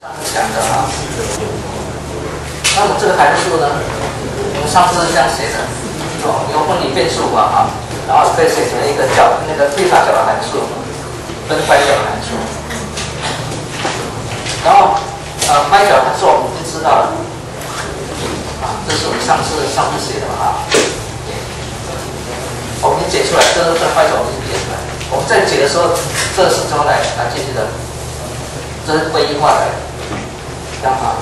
讲的啊。那么这个函数呢，我们上次是这样写的，哦，由分离变数嘛哈，然后可以写成一个角那个最大角的函数，跟歪角函数。然后呃，歪角函数我们已经知道了，啊，这是我们上次上次写的嘛哈，我们解出来，这是歪角我们解出来。我们在解的时候，这是怎么来来解的？这是归一化来的。这样哈，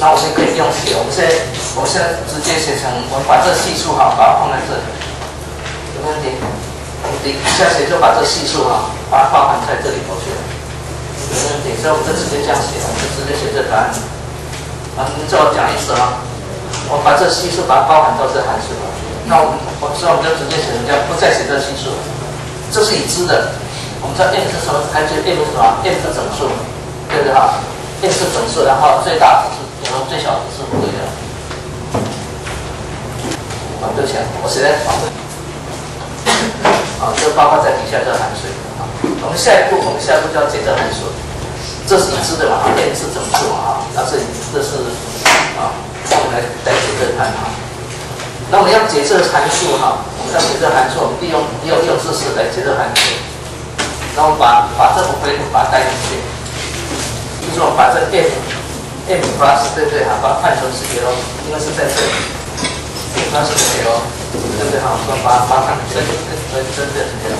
那我们可以用写。我们现在，我们现在直接写成，我们把这系数哈，把它放在这里，有问题？我们底下写就把这系数哈，把它包含在这里头去没，问题？所以我们就直接这样写，我们就直接写这答案。啊，你最后讲一次啊，我把这系数把它包含到这函数了。那我们，我所以我们就直接写成这样，不再写这系数。这是已知的，我们知道 m 是什么？还记得 m 是什么？m 是整数，对不对哈？这是整数，然后最大值是，然后最小值是不对的。啊，对不起，我写在旁边。啊，就包括在底下这个函数。啊，我们下一步，我们下一步就要解这函数。这是已知的嘛？啊，n 是整数嘛？啊，那这这是啊，那我们来来解这个函哈。那我们要解这个函数哈，我们要解这个函数，我们利用利用用知识来解这函数。然后把把这个回路把它带进去。就是我们把这 m m plus 对不对哈？把它换成是 l，应该是在这里，m plus 是 l，对不对哈？我们把把它这这这这这这。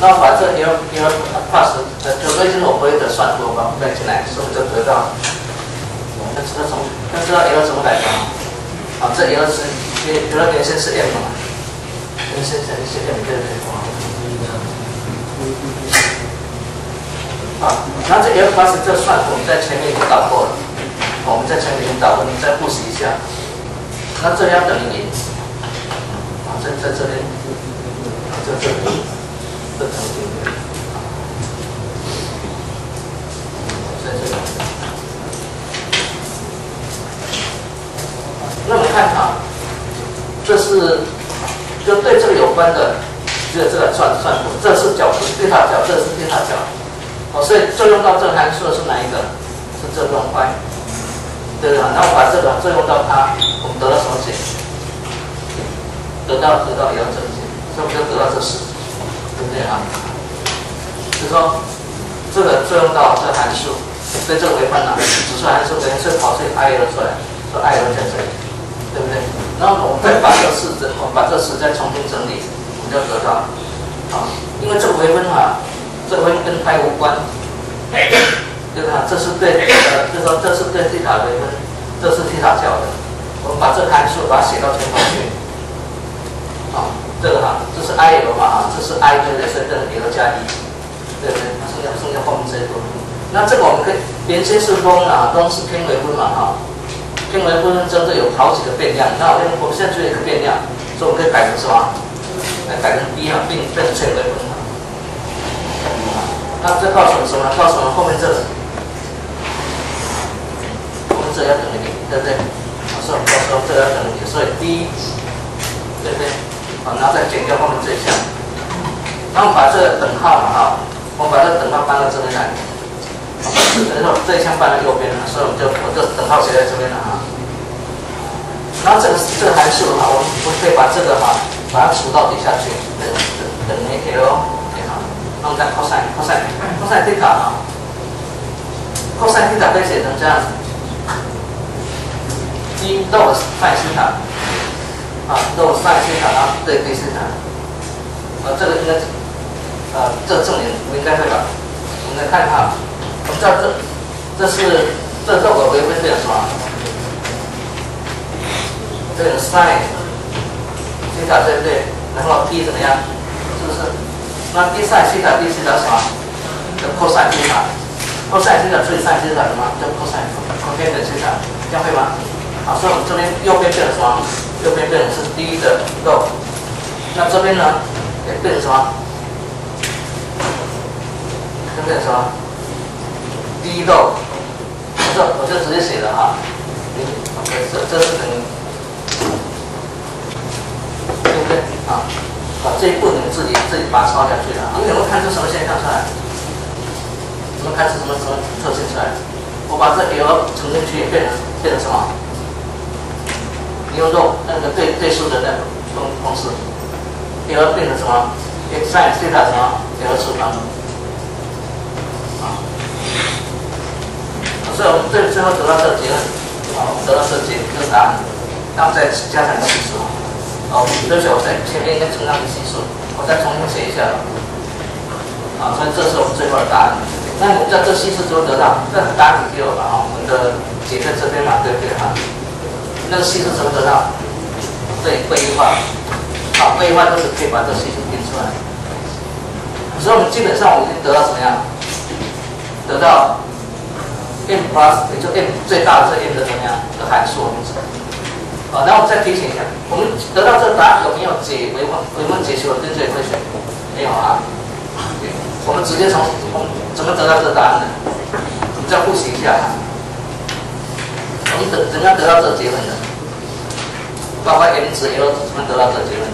那把这 l l plus 呃，就所以就是我回的算符，我把它带进来，是不是就得到？那知道从那知道 l 怎么来的啊？这 l 是原来原先是 m 嘛，原先是是 m 对不对？啊，那这 f plus 这算我们在前面已经导过了，我们在前面已经导过，你再复习一下。那这要等于零，啊，在在这边，在这里，这等于零，在这里。那么看啊，这是就对这个有关的，这这个算算数，这是角对塔角，这是对塔角。哦，所以作用到这个函数的是哪一个？是这段块，对不对？那我把这个作用到它，我们得到什么解？得到得到也要这个解，所以我们就得到这式，对不对啊？就说这个作用到这函数，对这个微分呢，指数函数等于是跑出 i l 出来，说 i l 在这里，对不对？然后我们再把这个式子，我们把这式再重新整理，我们就得到，啊，因为这个微分啊。这会跟派无关，对吧？这是对呃，就说这是对西塔微分，这是西塔角的。我们把这个函数把它写到前方去。好，这个哈，这是 i l 嘛啊，这是 i 对不对？所以这是 l 加一，对不对？剩下剩下后面这一部分。那这个我们可以原先是风啊，风是偏微分嘛哈，偏微分真的有好几个变量。那我们现在只有一个变量，所以我们可以改成什么？来改成 b 啊，并变成全微分。那这告诉我们什么？告诉我们后面这个，后面这要等于零，对不对？啊，是我们告诉这要等于零，所以第一，对不对？好，然后再减掉后面这一项。那我们把这个等号嘛，哈，我们把这个等号搬到这边来。等于说这一项搬到右边了，所以我们就我这等号写在这边了哈。然后这个这个函数哈，我们我们可以把这个哈，把它除到底下去，等等等于 l。那我们看 cos，cos，cos 西塔啊，cos 西塔可以写成这样子，一 log 西塔，啊，log 西塔，然后对对西塔，啊，这个应该，啊，这证明，我应该会吧？我们来看哈，我们知道这，这是这 log 微分变什么？这个 sin 西塔对不对？然后 d 怎么样？是不是？那 d 赛西塔 d 西塔什么？叫 cosine 西塔 cosine 西塔除以 sin 西塔什么？叫 cos cos 的西塔，这样会吗？好，所以我们这边右边变成什么？右边变成是 d 的 lo 那这边呢也变成什么？这变成什么？d log，这我就直接写了哈，这这是等于，对不对？啊？啊，这一步你们自己自己把它抄下去了。你有没有看出什么现象出来？有没有看出什么什么特性出来？我把这 L 乘进去变成变成什么？你用肉那个对对数的那个公公式，L 变成什么？x sin 西塔什么 L 次方？啊，所以我们最最后得到这个结论，啊，得到这个结论这个答案，然后再加上系数，哦，对不起，我在前面应该乘上系数，我再重新写一下，啊，所以这是我们最后的答案。那我们在这系数之后得到，这答案给我了啊，我们的解在这边嘛，对不对哈？那个系数怎么得到？对，规划，好，规划就是可以把这系数定出来。所以我们基本上我们已经得到怎么样？得到 m plus，也就 m 最大的这 m 的怎么样的函数我们？好，然后我再提醒一下，我们得到这个答案有没有解微分微分解析的根据会选？没有啊。我们直接从从怎么得到这个答案的？我们再复习一下。我们怎怎样得到这个结论的？包括 m 值、l 怎么得到这个结论？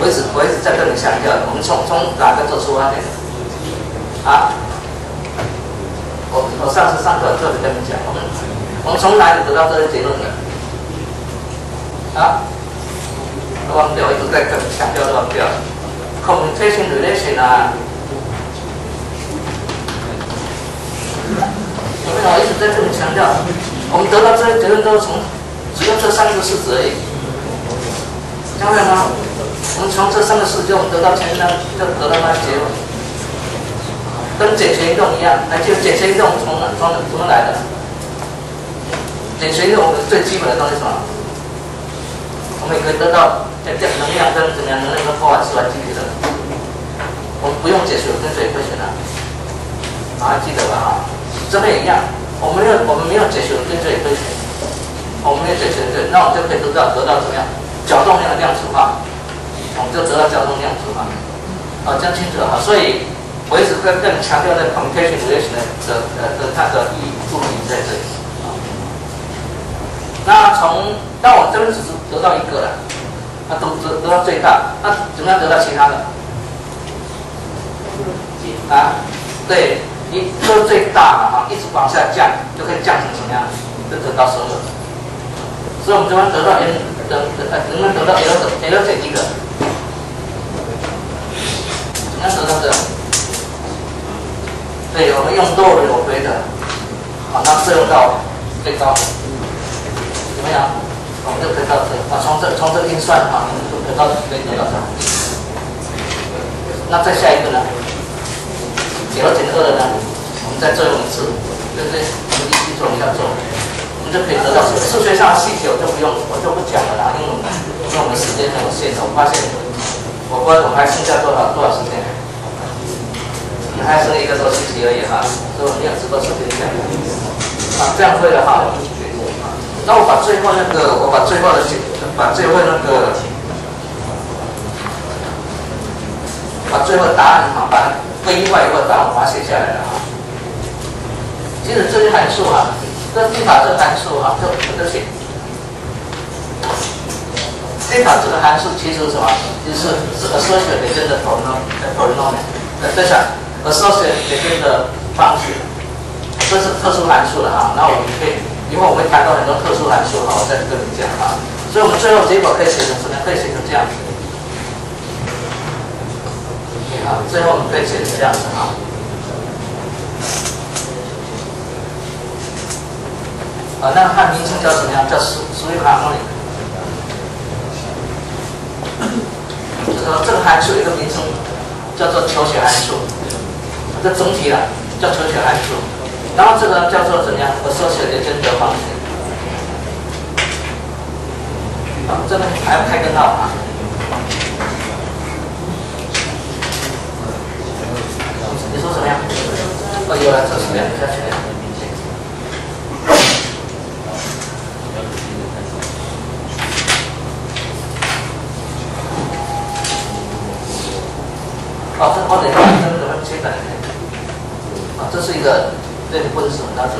我一直我一直在跟你强调，我们从从哪个做出发点？啊？我我上次上课特别跟你讲，我们我们从哪里得到这个结论的？啊？忘掉，一直在跟强调忘掉。communication relation 啊？有没有一直在跟你强调？我们得到这些结论都是从只有这三个式子而已，明白吗？我们从这三个式子，我们得到前面就得到那个结论，跟简学运动一样。来，就简学运动从哪从哪来的？简学运动我们最基本的东西是什么？我们也可以得到这这能量跟怎么样能量跟破坏是来基的。我们不用解水跟水会选的，还记得吧？啊，这边也一样。我们没有我们没有解水跟水会选，我们没有解水对，那我们就可以得到得到怎么样？角动量的量子化，我们就得到角动量子化。啊，讲清楚了哈。所以我一直更更强调的 computation relation 的的的它的意义注意在这里。那从那我这边只是得到一个了，那都得得到最大，那怎么样得到其他的？啊，对，一都最大的哈，一直往下降，就可以降成什么样？就得到十二。所以我们就能得到 n 等呃，能不能得到 l 等 l 这一个？怎么样得到这？对，我们用多维我推的，把它适用到最高，怎么样？我们就可以到这，啊，从这从这运算啊，我们就可以到可以得到这。那再下一个呢？减二减二的呢，我们再做一次，对不对？我们一起做，一下做，我们就可以得到数学上的细节我就不用，我就不讲了啦，因为我们因为我们时间很有限的。我发现，我不知道我还剩下多少多少时间，还剩一个多星期而已哈，所以我们要直播时间讲。啊，这样会的哈。那我把最后那个，我把最后的把最后那个，把最后答案哈，把。规划以后，把我把它写下来了啊。其实这些函数啊，这西塔这个函数啊，就这些。西塔这个函数其实是什么？其实是 associated 的 polynomial，呃，对下 associated 的方式，这是特殊函数了哈。那我们可以，因为我们会谈到很多特殊函数哈，我再跟你讲啊。所以我们最后结果可以写成什么？可以写成这样子。啊，最后我们可以写成这样子啊。啊，那它名称叫什么样？叫属属于函数。这个这个函数有一个名称叫做求解函数，这总体啊叫求解函数。然后这个叫做怎么样？我缩写的真得方程。啊，这个还要开根号啊。你说什么呀？哦，有了，这是两个下去。哦，这我等一下这个怎么切开？啊，这是一个这个分数，那是。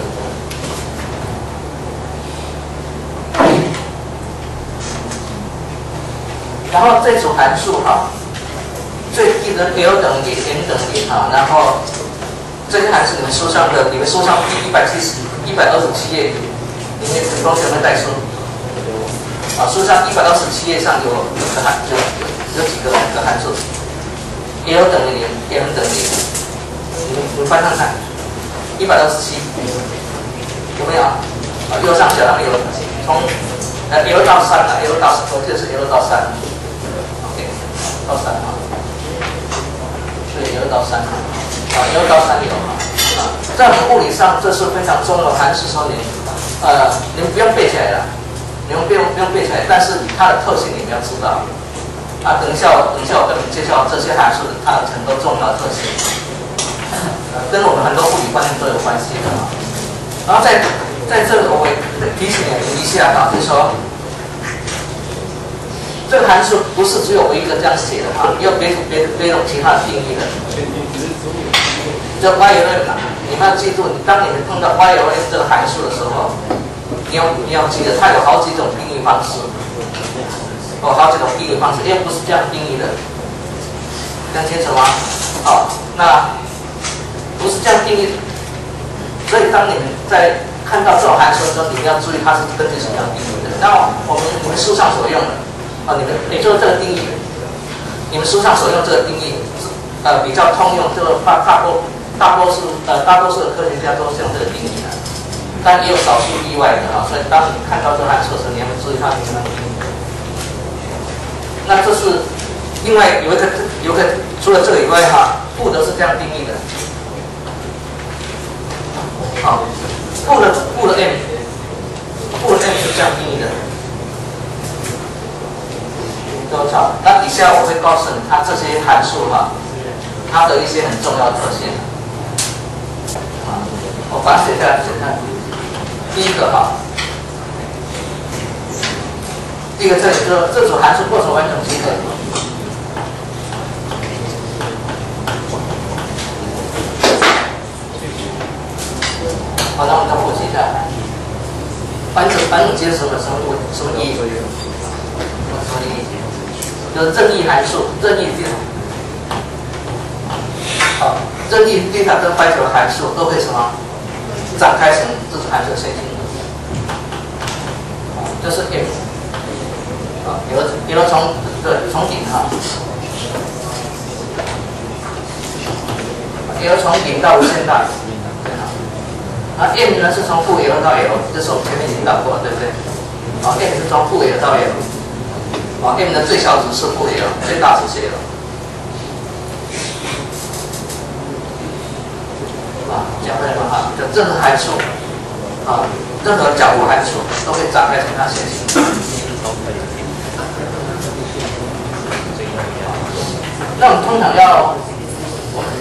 然后这组函数哈。最低的 L 等于 n 等于啊，然后这些函数你们书上的，你们书上第一百七十、一百二十七页，里面同学们带书。啊，书上一百二十七页上有有个函，有有几个个函数，l 等于零，m 等于零，你你翻上看，一百六十七有没有？啊，右上角那里有，从呃 l 到三啊，l 到我记得是 l 到三，OK，到三啊，对，l 到三啊，l 到三有啊，啊，在我们物理上这是非常重要的函数，说你呃，你们不用背起来了。你们不用不用背起来，但是它的特性你们要知道。啊，等一下，等一下我跟你们介绍这些函数它的很多重要的特性，跟我们很多物理观念都有关系的啊。然后在在这里我提醒你们一下啊，就是说这个函数不是只有我一个这样写的啊，要别别别种其他的定义的。这 y o n 啊，你们要记住，你当你们碰到 y o n 这个函数的时候。你要你要记得，它有好几种定义方式，有好几种定义方式，又不是这样定义的，讲清楚吗？好，那不是这样定义的，所以当你们在看到这种函数的时候，你们要注意它是根据什么样定义的。那我们你们书上所用的，啊，你们也就是这个定义，你们书上所用这个定义呃比较通用，这个大大多大多数呃大多数的科学家都是用这个定义的。但也有少数例外的啊，所以当你看到这函数的时候，你要注意它里面的定义。那这是另外有一个有个除了这个以外哈，负的是这样定义的。好，负的负的 m，负的 m 是这样定义的。多少？那底下我会告诉你它这些函数哈，它的一些很重要的特性。啊，我把它写下来，写下。第一个哈，第一个这里说这组函数构成完整集合。好，那我们再复习一下，完整完整集合什么什么什么意义？什么意义？就是正义函数，正义这种。好，正义对它跟环球的函数都可以什么？展开成这种函数的线性。这是 f 啊，比如比如从对从顶哈，比如从顶到无限大，啊 m 呢是从负 l 到 l，这是我们前面已经导过，对不对？啊 m 是从负 l 到 l，啊 m 的最小值是负 l，最大值是 l，啊，讲会了哈，就这个函数，啊。任何角度函数都可以展开成它线性。那我们通常要，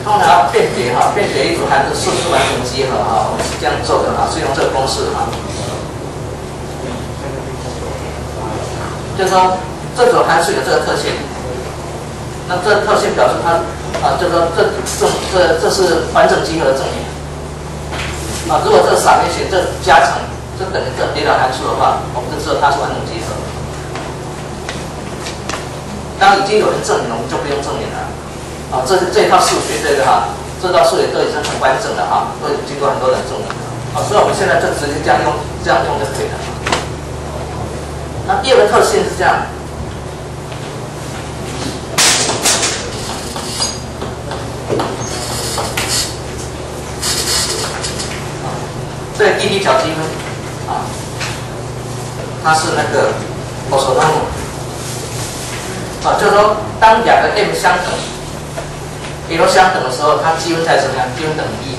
通常辨别哈，辨别一组函数是不是完整集合哈，我们是这样做的哈，是用这个公式哈。就是说这组函数有这个特性，那这特性表示它啊，就是说这这这这是完整集合的证明啊。如果这个傻面写这加成。这等于这别的函数的话，我们就知道它是完整集合。当已经有人证明了，我们就不用证明了。啊，这这一套数学这个哈，这套数学都已经很完整了哈，都已经经过很多人证了。啊，所以我们现在就直接这样用，这样用就可以了。那第二个特性是这样。这个第一条积分。啊，它是那个我手上啊，就是说当两个 m 相等比如相等的时候，它积分在怎么样？积分等于一。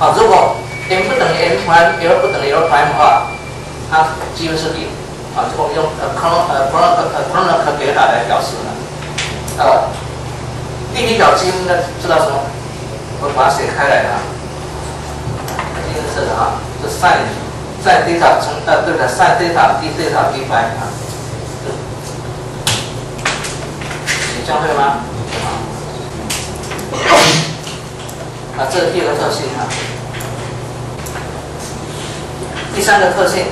啊，如果 m 不等于 m prime，l 不等于 l prime 的话，它积分是零。啊，这个用呃 c r o n 呃 c r o n 呃 c r o n 和德尔塔来表示的。啊，第一条积分呢，知道什么？我把它写开来啊。金色的啊。是 sin sin theta 乘呃对不对？sin theta d theta d phi 啊，你这样对吗？啊这是第二个特性啊。第三个特性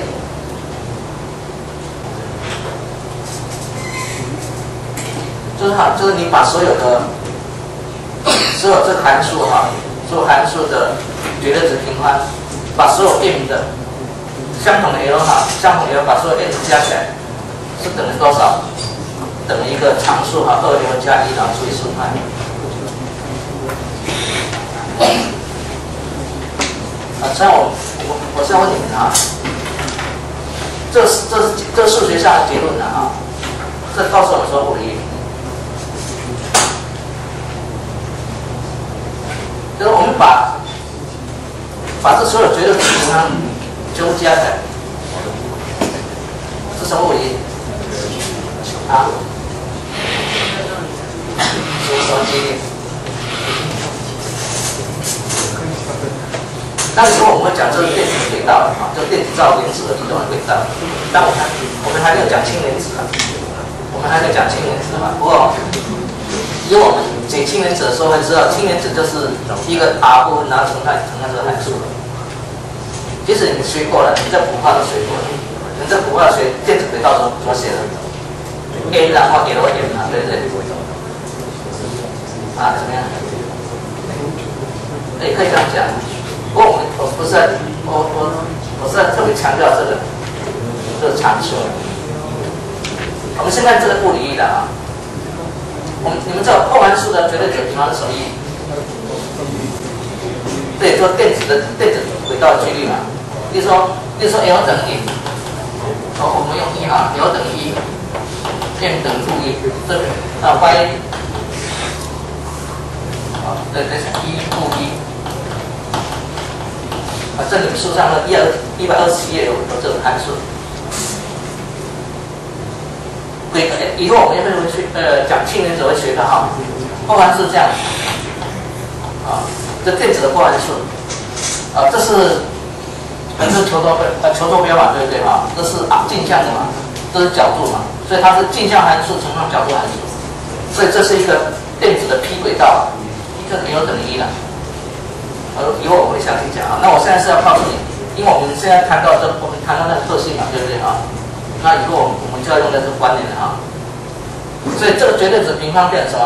就是哈，就是你把所有的所有这个函数哈，所有函数的绝对值平方，把所有 m 的相同的 L 哈，相同的 L 把所有 m 加起来是等于多少？等于一个常数哈，二 L 加一然后除以数派。啊，这样我我我现在问你们啊，这是这是这数学上的结论的啊，这告诉我们说物理。就是我们把把这所有绝对值平方全部加起来，是什么物理？啊？什么几率？那时候我们会讲这个电子轨道啊，就电子造原子的一种轨道。但我们我们还没有讲氢原子啊，我们还在讲氢原子嘛。不过，以我们解氢原子的时候会知道，氢原子就是一个 r 部分，然后乘上乘上这个函数。即使你学过了，你在普化都学过了，你在普化学电子轨道中怎么写的？A 然后 l m 啊，对不对？啊，怎么样？哎，可以这样讲。不是，我我我是在特别强调这个这个常数。我们现在这个物理意义的啊，我们你们知道后函数的绝对值平方是什么意义？对，做电子的电子轨道的距离嘛。比如说，比如说 L 等于，好，我们用一啊，L 等于一，m 等于负一，这啊 y，好，对对，一负一。啊，这里书上的一二一百二十页有有这种函数。对，以后我们也会去呃讲氢原子会学的哈。波函数这样，啊，这电子的波函数，啊，这是这是球座标呃球座标嘛，对不对哈？这是啊镜像的嘛，这是角度嘛，所以它是镜像函数乘上角度函数，所以这是一个电子的 p 轨道，一个 L 等于一了。以后我会详细讲啊。那我现在是要告诉你，因为我们现在谈到这，我们谈到那个特性嘛，对不对啊？那以后我们我们就要用在这个观念了啊。所以这个绝对值平方变成什么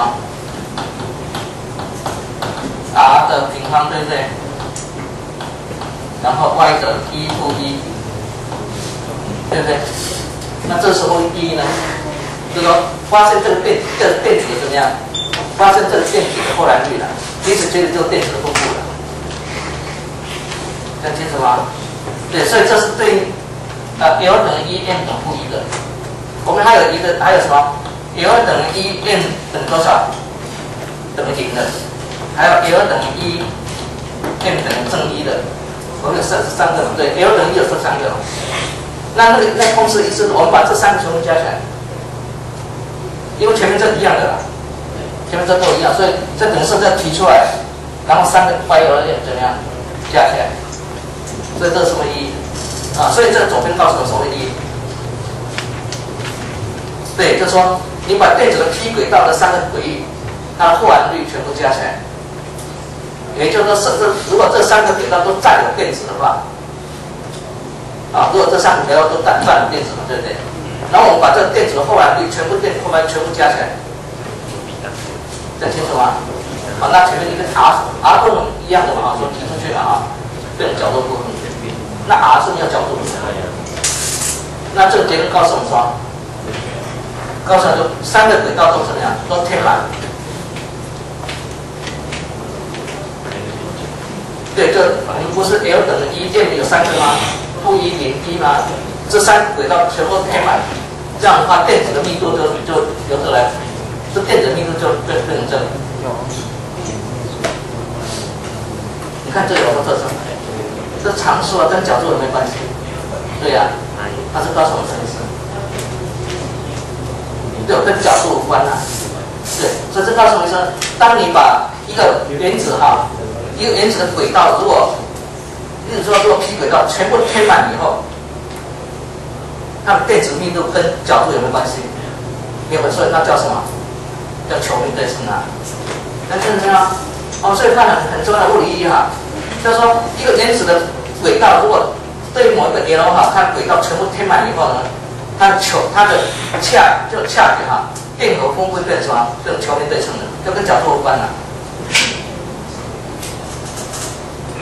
？r 的平方对不对？然后 y 的一负一，对不对？那这时候意义呢？就是说发现这个电这个电子怎么样？发现这个电子的后来率了，其实就是电子的分布了。讲清楚吗？对，所以这是对于呃 L 等于一，m 等负一的。我们还有一个还有什么？L 等于一，m 等于多少？等于零的。还有 L 等于一，m 等于正一的。我们有三三个对，L 等于一有这三个。那那个那公式意思，我们把这三个全部加起来，因为前面这一样的啦，前面这都一样，所以这等于是这提出来，然后三个 y L 怎么样加起来？所以这是什么意义？啊，所以这左边告诉我什么意义？对，就是说你把电子的 p 轨道的三个轨域，它的霍兰率全部加起来，也就是说，甚至如果这三个轨道都占有电子的话，啊，如果这三个轨道都占占有电子嘛，对不对？然后我们把这个电子的霍兰率全部电霍兰全部加起来，这清楚吗？好，那前面一个 r r 跟我们一样的嘛，啊，说提出去了啊，这种角度不同。那 r 是没有角度的，那这个结论告诉我们说，告诉我们说三个轨道都怎么样，都填满。对，这我们不是 L 等于一电有三个吗？负一零一吗？这三个轨道全部填满，这样的话电子的密度就就由这来，这电子密度就变变成这里。你看这有个特征。这常数啊，跟角度有没有关系？对呀，它是告诉我们什么意思？对，跟角度无关啊。对，所以这告诉我们说，当你把一个原子哈，一个原子的轨道，如果，比如说如果 p 轨道全部填满以后，它的电子密度跟角度有没有关系？没有，所以那叫什么？叫球面对称啊。能听懂吗？哦，所以看很很重要的物理意义哈。就是说，一个原子的轨道，如果对某一个 L 哈，它轨道全部填满以后呢，它球它的恰就恰比哈，电荷峰会变成什么？这种球面对称的，就跟角度有关了。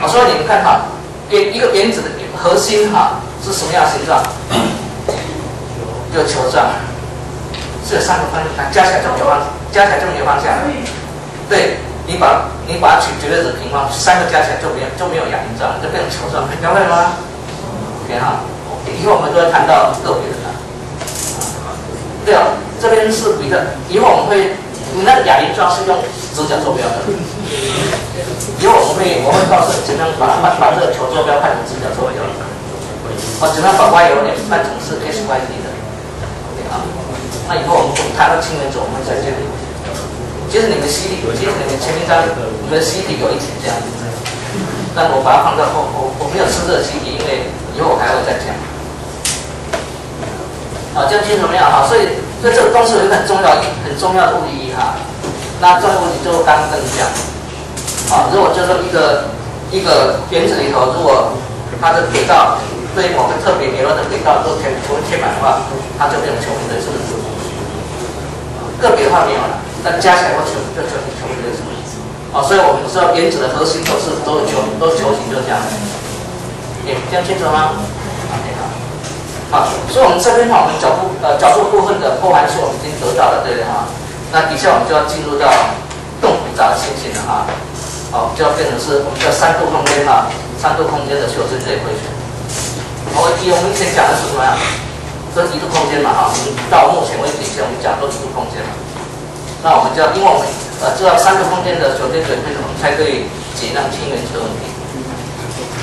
啊，所以你们看哈，一一个原子的核心哈是什么样形状？有球状，是有三个方向，加起来就有方，加起来就没有方向。对，你把你把它取绝对值平方，三个加起来就没有就没有哑铃状，就变成球状，明白吗？OK 哈，以后我们都会看到个别的。对啊，这边是比较，以后我们会，你那个哑铃状是用直角坐标的，以后我们会我会告诉你怎样把把把这个球坐标换成直角坐标，哦，怎样把 y 有点换成是 x y z 的，OK 啊，那以后我们谈到氢原子，我们再见。其实你们习题，其实你们前面章你们习题有一点这样，但我把它放在后后，我没有吃这个习题，因为以后我还会再讲。好，这样清楚没有好？所以，所以这个公式有一个很重要、很重要的物理意义哈。那这个物理就刚刚跟你讲，啊，如果就是一个一个原子里头，如果它的轨道对某个特别微弱的轨道都填全部填满的话，它就变成球形的是不是？个别的话没有了，那加起来会球就球形球形的什么？意思？哦，所以我们知道原子的核心都是都是球都是球形，就这样。诶，这样清楚吗？好，所以我们这边的话，我们角部呃角度部分的波函数我们已经得到了，对不对哈？那底下我们就要进入到更复杂的情形了哈。好，就要变成是我们叫三度空间哈，三度空间的求生这一回旋。好，以我们以前讲的是什么呀？这一度空间嘛哈，我们到目前为止以前我们讲都是一度空间嘛。那我们就要，因为我们呃知道三个空间的求真准备，我们才可以解那氢原子的问题。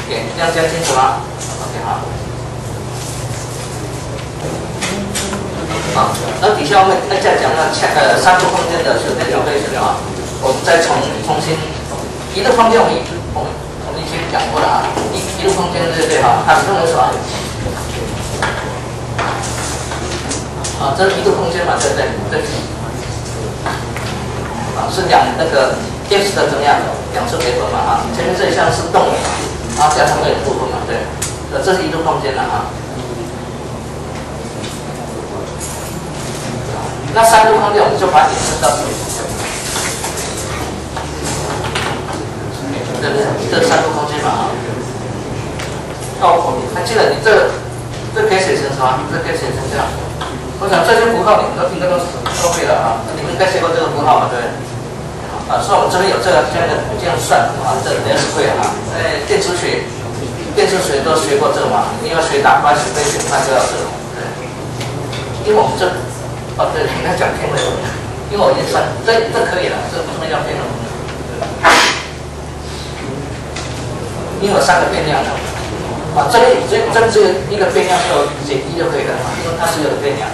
OK，这样讲清楚吗？OK 好。啊，那底下我们再讲那前呃三个空间的是那条背是啊，我们再重重新一个空间我们我们我们以前讲过了啊，一一个空间对不对哈？它是认为什么？啊，这是一个空间嘛，对不对？对。是两那个 x 的怎么样？两次微分嘛啊，前面这一项是动的，啊加上个部分嘛，对，呃这是一度空间的啊。那三度空间，我们就把点伸到这里。对不对？这三度空间嘛啊。哦，还记得你这这可以写成什么？这可以写成这样。我想这些符号你们都应该都是都会了啊。你们应该学过这个符号嘛？对？啊，所以我们这边有这个这样的这样算啊，这也是会啊。哎，电磁学，电磁学都学过这个嘛？你要学打关系飞旋，那就要这种。对。因为我们这。哦，对，应该讲偏微分，因为我已经算，这这可以了，这不能叫偏微分。因为有三个变量的，啊，这里这这只有一个变量是减一就可以了，因为它是有变量。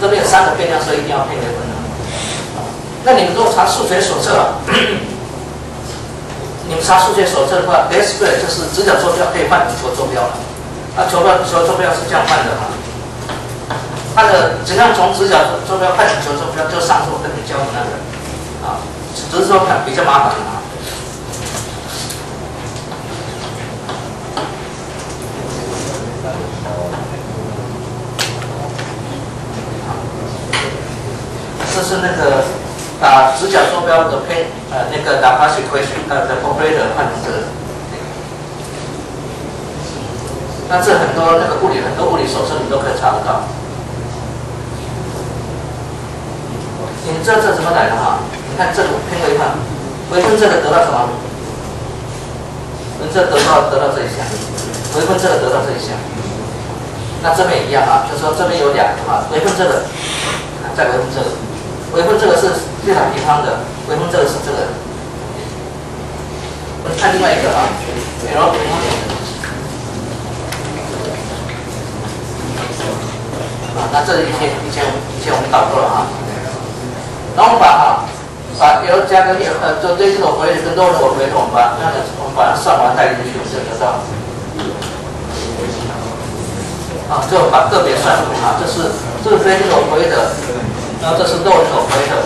这边有三个变量，所以一定要配微分的。那你们如果查数学手册，你们查数学手册的话，S 对就是直角坐标可以换成球坐标了，那球标球坐标是这样换的哈。它的怎样从直角坐标换成球坐标，就上次我跟你教的那个啊，只是说比较麻烦啊。是那个打直角坐标的偏呃那个打 partial equation 呃的 operator 换成这个。那这很多那个物理很多物理手册你都可以查得到。你知道这怎么来的哈？你看这个偏微分，微分这个得到什么？微这得到得到这一项，微分这个得到这一项。那这边也一样啊，就说这边有两个啊，微分这个，再微分这个，微分这个是电脑平方的，微分这个是这个。我看另外一个啊，L 平方啊，那这以前以前以前我们搞过了啊。然后把哈，把 L 加个 L，呃，就对这种回跟多的我回我们把那我们把它算完带进去就得到。啊，就把个别算出啊，这是这是非这种回的，然后这是漏这种回的，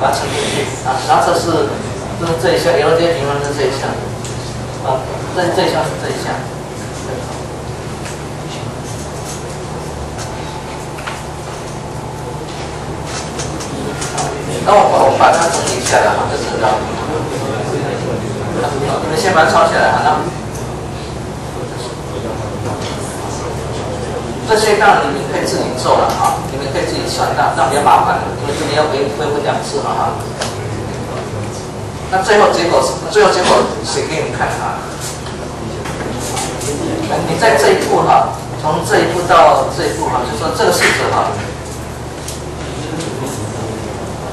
把它乘进去啊，然后这是这是这一项 L J 平方是这一项，啊，这这一项是这一项。那我把我把它整理下来哈，就知道。你们先把它抄下来哈。那这些当然你们可以自己做了啊，你们可以自己算，那那比较麻烦因为这里要回恢复两次嘛哈。那最后结果是，最后结果写给你们看哈。你在这一步哈，从这一步到这一步哈，就说这个式子哈，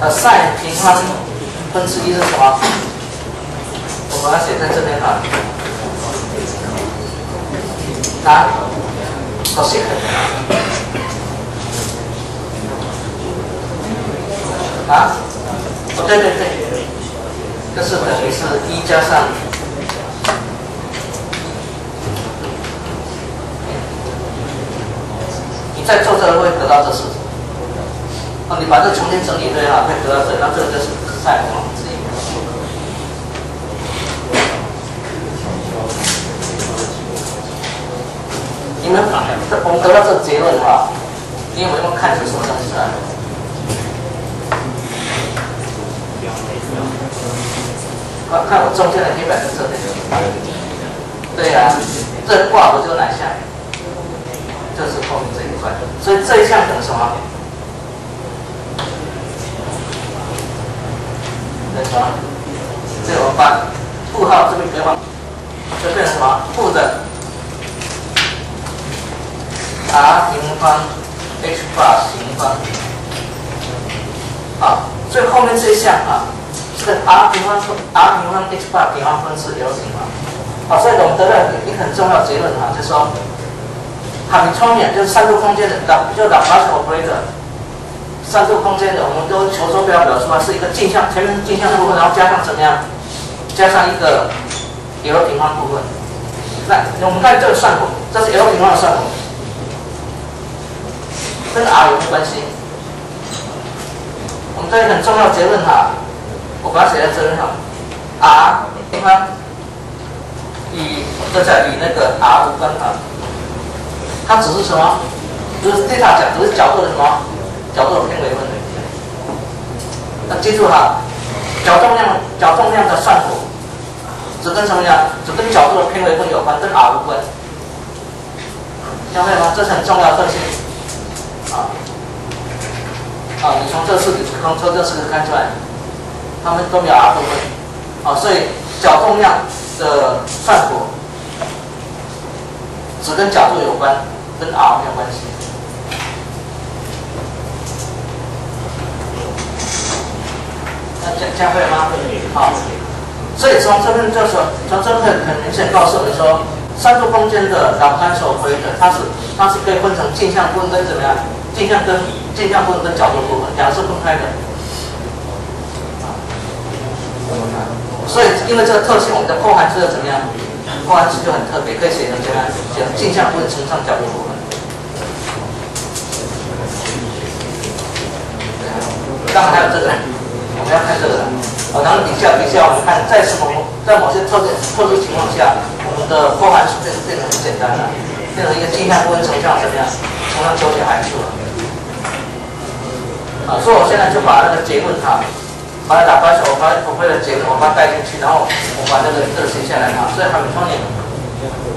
呃，sin 平方分之一是什么？我把它写在这边哈。啊，cos 啊，哦对对对，这是等于是一加上。再做这个会得到这是，哦，你把这重新整理对了，会得到这，那这个就是赛方之一。你们这我们得到这个结论哈，你有没有看出什么东西来？看看我中间的黑板是这边。对呀，这卦不就南下？这是后面这一块，所以这一项等于什么？等于什么？这我们把负号这边别忘，就变成什么？负的 r 平方 h 方平方。好，最后面这一项啊，是 r 平方 r 平方 h bar 平方分之 L 平方。好，所以我们得到一个很重要结论哈，就是说。哈米聪明，就是三度空间的，导就导马小 operator，三度空间的，我们都求坐标表出来是一个镜像，前面镜像部分，然后加上怎么样？加上一个 L 平方部分。那我们看这个算符，这是 L 平方的算符，跟 R 有没有关系？我们这里很重要结论哈，我把它写在这边哈，R 平方与这在与那个 R 无关哈。它只是什么？就是对它讲，只是角度的什么？角度的偏微分。那记住哈，角动量、角动量的算符，只跟什么呀？只跟角度的偏微分有关，跟 r 无关。明白吗？这是很重要的特性。啊啊！你从这式子、从从这式子看出来，它们都没有 r 部分。啊，所以角动量的算符只跟角度有关。跟 R 没有关系，那讲讲会吗？好，所以从这边就说，从这边很明显告诉我们说，三度空间的导干手回的，它是它是可以分成镜像部分跟怎么样？镜像跟镜像部分跟角度部分，两是分开的。所以因为这个特性，我们的破含式怎么样？破含式就很特别，可以写成怎么样？写镜像部分乘上角度部分。当然还有这个，我们要看这个的。哦，然后底下底下我们看，在什么在某些特殊特殊情况下，我们的波函数变变得很简单了，变成一个镜像波函成像怎么样？成像求解函数了。啊，所以我现在就把那个结论哈，把它打发手，我把我为了结论我把它带进去，然后我把这个字写下来哈。所以很聪明。